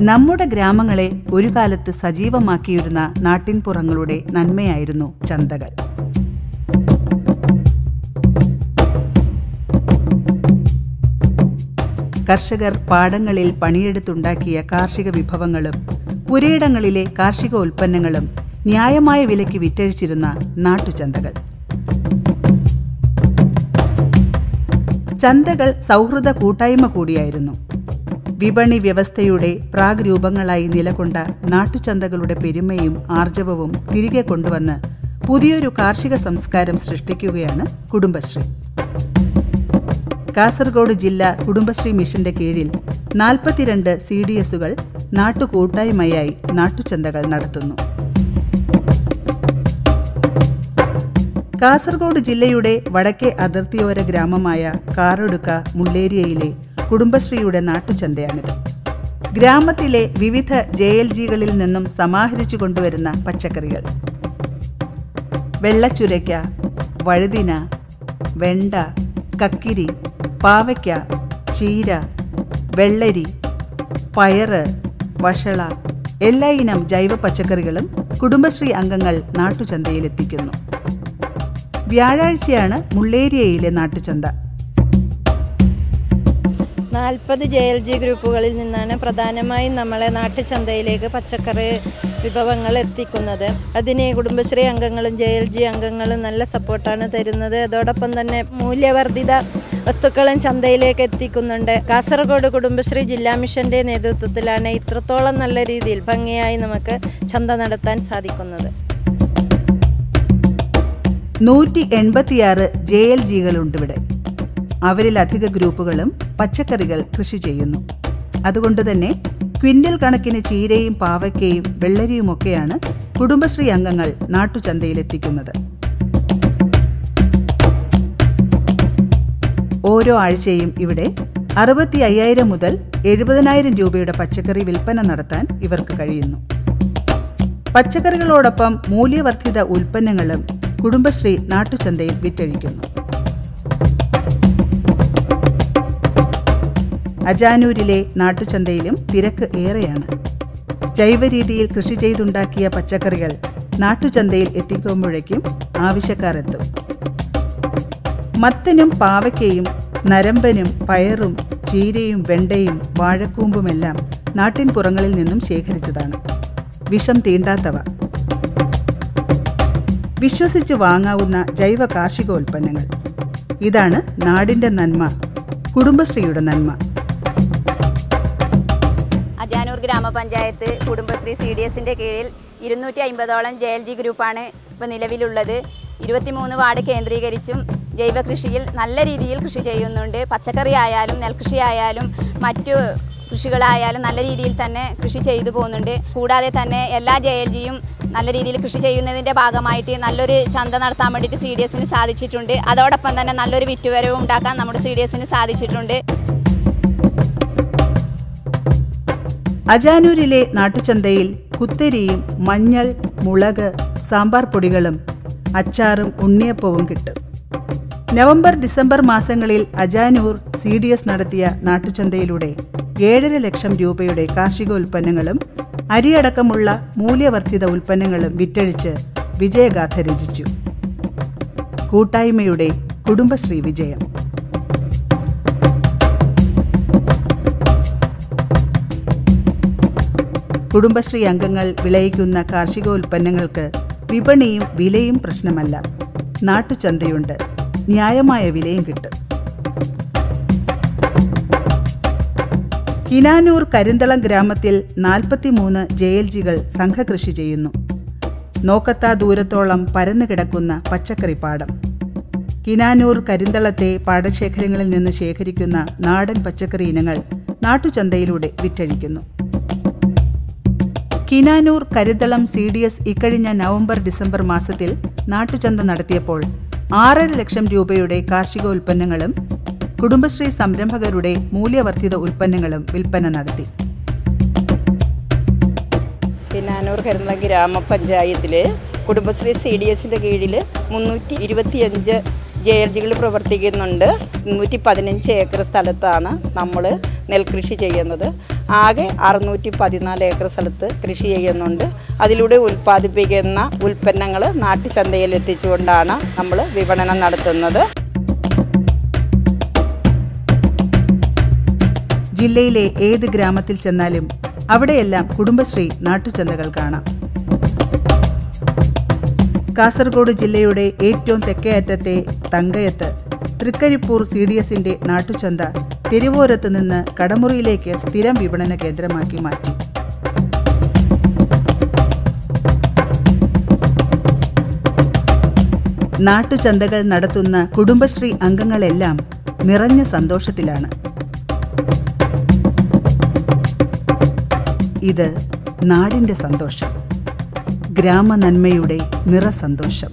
നമ്മുടെ ഗ്രാമങ്ങളെ ഒരു കാലത്ത് സജീവമാക്കിയിരുന്ന നാട്ടിൻപുറങ്ങളുടെ നന്മയായിരുന്നു ചന്തകൾ. കർഷകർ പാടങ്ങളിൽ പണിയെടുത്തുണ്ടാക്കിയ കാർഷിക വിഭവങ്ങളും പുരയിടങ്ങളിലെ കാർഷിക ഉൽപ്പന്നങ്ങളും ന്യായമായ വിലയ്ക്ക് വിറ്റഴിച്ചിരുന്ന നാട്ടുചന്തകൾ. ചന്തകൾ സൗഹൃദ കൂട്ടായ്മ കൂടിയായിരുന്നു. വിപണി വ്യവസ്ഥയുടെ പ്രാഗ് രൂപങ്ങളായി നിലകൊണ്ട നാട്ടുചന്തകളുടെ പെരുമയും ആർജവവും തിരികെ കൊണ്ടുവന്ന് പുതിയൊരു കാർഷിക സംസ്കാരം സൃഷ്ടിക്കുകയാണ് കുടുംബശ്രീ. കാസർഗോഡ് ജില്ലാ കുടുംബശ്രീ മിഷന്റെ കീഴിൽ നാൽപ്പത്തിരണ്ട് സി ഡി എസുകൾ നാട്ടുകൂട്ടായ്മയായി നാട്ടുചന്തകൾ നടത്തുന്നു. കാസർഗോഡ് ജില്ലയുടെ വടക്കേ അതിർത്തിയോര ഗ്രാമമായ കാറൊടുക്ക മുള്ളേരിയയിലെ കുടുംബശ്രീയുടെ നാട്ടുചന്തയാണിത്. ഗ്രാമത്തിലെ വിവിധ ജെ എൽ ജികളിൽ നിന്നും സമാഹരിച്ചു കൊണ്ടുവരുന്ന പച്ചക്കറികൾ. വെള്ളച്ചുരയ്ക്ക വഴുതിന വെണ്ട കക്കിരി പാവയ്ക്ക ചീര വെള്ളരി പയറ് വഷള എല്ലാ ഇനം ജൈവ പച്ചക്കറികളും കുടുംബശ്രീ അംഗങ്ങൾ നാട്ടുചന്തയിലെത്തിക്കുന്നു. വ്യാഴാഴ്ചയാണ് മുള്ളേരിയയിലെ നാട്ടുചന്ത. നാൽപ്പത് ജെ എൽ ജി ഗ്രൂപ്പുകളിൽ നിന്നാണ് പ്രധാനമായും നമ്മളെ നാട്ടുചന്തയിലേക്ക് പച്ചക്കറി വിഭവങ്ങൾ എത്തിക്കുന്നത്. അതിന് കുടുംബശ്രീ അംഗങ്ങളും ജെ എൽ ജി അംഗങ്ങളും നല്ല സപ്പോർട്ടാണ് തരുന്നത്. അതോടൊപ്പം തന്നെ മൂല്യവർദ്ധിത വസ്തുക്കളും ചന്തയിലേക്ക് എത്തിക്കുന്നുണ്ട്. കാസർഗോഡ് കുടുംബശ്രീ ജില്ലാ മിഷന്റെ നേതൃത്വത്തിലാണ് ഇത്രത്തോളം നല്ല രീതിയിൽ ഭംഗിയായി നമുക്ക് ചന്ത നടത്താൻ സാധിക്കുന്നത്. നൂറ്റി എൺപത്തിയാറ് ജെ എൽ ജികളുണ്ട് ഇവിടെ. അവരിലധിക ഗ്രൂപ്പുകളും പച്ചക്കറികൾ കൃഷി ചെയ്യുന്നു. അതുകൊണ്ട് തന്നെ ക്വിന്റൽ കണക്കിന് ചീരയും പാവയ്ക്കയും വെള്ളരിയുമൊക്കെയാണ് കുടുംബശ്രീ അംഗങ്ങൾ നാട്ടുചന്തയിലെത്തിക്കുന്നത്. ഓരോ ആഴ്ചയും ഇവിടെ അറുപത്തി അയ്യായിരം മുതൽ എഴുപതിനായിരം രൂപയുടെ പച്ചക്കറി വിൽപ്പന നടത്താൻ ഇവർക്ക് കഴിയുന്നു. പച്ചക്കറികളോടൊപ്പം മൂല്യവർദ്ധിത ഉൽപ്പന്നങ്ങളും കുടുംബശ്രീ നാട്ടുചന്തയിൽ വിറ്റഴിക്കുന്നു. അജാനൂരിലെ നാട്ടുചന്തയിലും തിരക്ക് ഏറെയാണ്. ജൈവരീതിയിൽ കൃഷി ചെയ്തുണ്ടാക്കിയ പച്ചക്കറികൾ നാട്ടുചന്തയിൽ എത്തിക്കുമ്പോഴേക്കും ആവശ്യക്കാർ എത്തും മത്തനും പാവയ്ക്കയും നരമ്പനും പയറും ചീരയും വെണ്ടയും വാഴക്കൂമ്പുമെല്ലാം നാട്ടിൻ പുറങ്ങളിൽ നിന്നും ശേഖരിച്ചതാണ്. വിഷം തീണ്ടാത്തവ. വിശ്വസിച്ച് വാങ്ങാവുന്ന ജൈവ കാർഷികോൽപ്പന്നങ്ങൾ ഇതാണ് നാടിന്റെ നന്മ കുടുംബശ്രീയുടെ നന്മ. ഗ്രാമപഞ്ചായത്ത് കുടുംബശ്രീ സി ഡി എസിന്റെ കീഴിൽ ഇരുന്നൂറ്റി അമ്പതോളം ജെ എൽ ജി ഗ്രൂപ്പാണ് ഇപ്പോൾ നിലവിലുള്ളത്. ഇരുപത്തിമൂന്ന് വാർഡ് കേന്ദ്രീകരിച്ചും ജൈവ കൃഷിയിൽ നല്ല രീതിയിൽ കൃഷി ചെയ്യുന്നുണ്ട്. പച്ചക്കറി ആയാലും നെൽകൃഷി ആയാലും മറ്റു കൃഷികളായാലും നല്ല രീതിയിൽ തന്നെ കൃഷി ചെയ്തു പോകുന്നുണ്ട്. കൂടാതെ തന്നെ എല്ലാ ജെ എൽ ജിയും നല്ല രീതിയിൽ കൃഷി ചെയ്യുന്നതിന്റെ ഭാഗമായിട്ട് നല്ലൊരു ചന്ത നടത്താൻ വേണ്ടിയിട്ട് സി ഡി എസിന് സാധിച്ചിട്ടുണ്ട്. അതോടൊപ്പം തന്നെ നല്ലൊരു വിറ്റുവരവും ഉണ്ടാക്കാൻ നമ്മുടെ സി ഡി എസിന് സാധിച്ചിട്ടുണ്ട്. അജാനൂരിലെ നാട്ടുചന്തയിൽ കുത്തരിയും മഞ്ഞൾ മുളക് സാമ്പാർ പൊടികളും അച്ചാറും ഉണ്ണിയപ്പവും കിട്ടും. നവംബർ ഡിസംബർ മാസങ്ങളിൽ അജാനൂർ സി ഡി എസ് നടത്തിയ നാട്ടുചന്തയിലൂടെ ഏഴര ലക്ഷം രൂപയുടെ കാർഷിക ഉൽപ്പന്നങ്ങളും അരിയടക്കമുള്ള മൂല്യവർദ്ധിത ഉൽപ്പന്നങ്ങളും വിറ്റഴിച്ച് വിജയഗാഥ രചിച്ചു. കൂട്ടായ്മയുടെ കുടുംബശ്രീ വിജയം. കുടുംബശ്രീ അംഗങ്ങൾ വിളയിക്കുന്ന കാർഷികോൽപ്പന്നങ്ങൾക്ക് വിപണിയും വിലയും പ്രശ്നമല്ല. നാട്ടുചന്തയുണ്ട്. ന്യായമായ വിലയും കിട്ടും. കിനാനൂർ കരിന്തളം ഗ്രാമത്തിൽ നാൽപ്പത്തിമൂന്ന് ജെ എൽ ജികൾ സംഘകൃഷി ചെയ്യുന്നു. നോക്കത്താ ദൂരത്തോളം പരന്നു കിടക്കുന്ന പച്ചക്കറിപ്പാടം. കിനാനൂർ കരിന്തളത്തെ പാടശേഖരങ്ങളിൽ നിന്ന് ശേഖരിക്കുന്ന നാടൻ പച്ചക്കറി ഇനങ്ങൾ നാട്ടുചന്തയിലൂടെ വിറ്റഴിക്കുന്നു. Kinanur Karuthalam C D S ഇക്കഴിഞ്ഞ നവംബർ ഡിസംബർ മാസത്തിൽ നാട്ടുചന്ത നടത്തിയപ്പോൾ ആറര ലക്ഷം രൂപയുടെ കാർഷിക ഉൽപ്പന്നങ്ങളും കുടുംബശ്രീ സംരംഭകരുടെ മൂല്യവർദ്ധിത ഉൽപ്പന്നങ്ങളും വിൽപ്പന നടത്തി. കിനാനൂർ കരുതളം ഗ്രാമപഞ്ചായത്തിൽ കുടുംബശ്രീ സി ഡി എസിന്റെ കീഴിൽ മുന്നൂറ്റി ഇരുപത്തിയഞ്ച് ജെ പ്രവർത്തിക്കുന്നുണ്ട്. മുന്നൂറ്റി പതിനഞ്ച് ഏക്കർ സ്ഥലത്താണ് നമ്മൾ നെൽകൃഷി ചെയ്യുന്നത്. ആകെ അറുന്നൂറ്റി പതിനാല് ഏക്കർ സ്ഥലത്ത് കൃഷി ചെയ്യുന്നുണ്ട്. അതിലൂടെ ഉൽപ്പാദിപ്പിക്കുന്ന ഉൽപ്പന്നങ്ങൾ നാട്ടുചന്തയിൽ എത്തിച്ചുകൊണ്ടാണ് നമ്മൾ വിപണനം നടത്തുന്നത്. ജില്ലയിലെ ഏത് ഗ്രാമത്തിൽ ചെന്നാലും അവിടെയെല്ലാം കുടുംബശ്രീ നാട്ടുചന്തകൾ കാണാം. കാസർഗോഡ് ജില്ലയുടെ ഏറ്റവും തെക്കേ അറ്റത്തെ തങ്കയത്ത് തൃക്കരിപ്പൂർ സി ഡി എസിന്റെ നാട്ടുചന്ത തെരുവോരത്ത് നിന്ന് കടമുറിയിലേക്ക് സ്ഥിരം വിപണന കേന്ദ്രമാക്കി മാറ്റി. നാട്ടുചന്തകൾ നടത്തുന്ന കുടുംബശ്രീ അംഗങ്ങളെല്ലാം നിറഞ്ഞ സന്തോഷത്തിലാണ്. ഇത് നാടിന്റെ സന്തോഷം ഗ്രാമനന്മയുടെ നിറസന്തോഷം